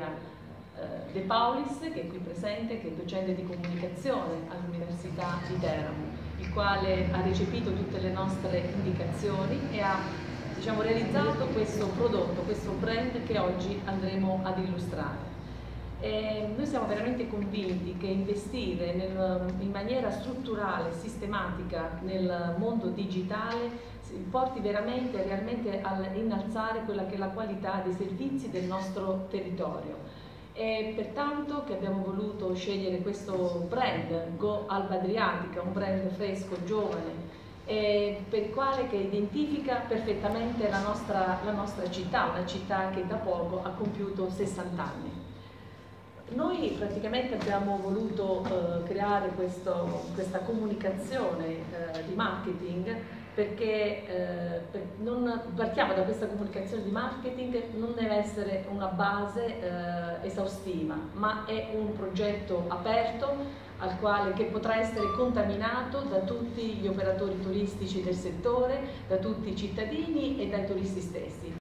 Maria eh, De Paulis, che è qui presente, che è docente di comunicazione all'Università di Teramo, il quale ha recepito tutte le nostre indicazioni e ha diciamo, realizzato questo prodotto, questo brand che oggi andremo ad illustrare. E noi siamo veramente convinti che investire nel, in maniera strutturale, sistematica nel mondo digitale porti veramente, realmente a innalzare quella che è la qualità dei servizi del nostro territorio. E pertanto che abbiamo voluto scegliere questo brand, Go Alba Adriatica, un brand fresco, giovane, per il quale che identifica perfettamente la nostra, la nostra città, una città che da poco ha compiuto 60 anni. Noi praticamente abbiamo voluto eh, creare questo, questa comunicazione eh, di marketing perché eh, per, non, partiamo da questa comunicazione di marketing, non deve essere una base eh, esaustiva, ma è un progetto aperto al quale, che potrà essere contaminato da tutti gli operatori turistici del settore, da tutti i cittadini e dai turisti stessi.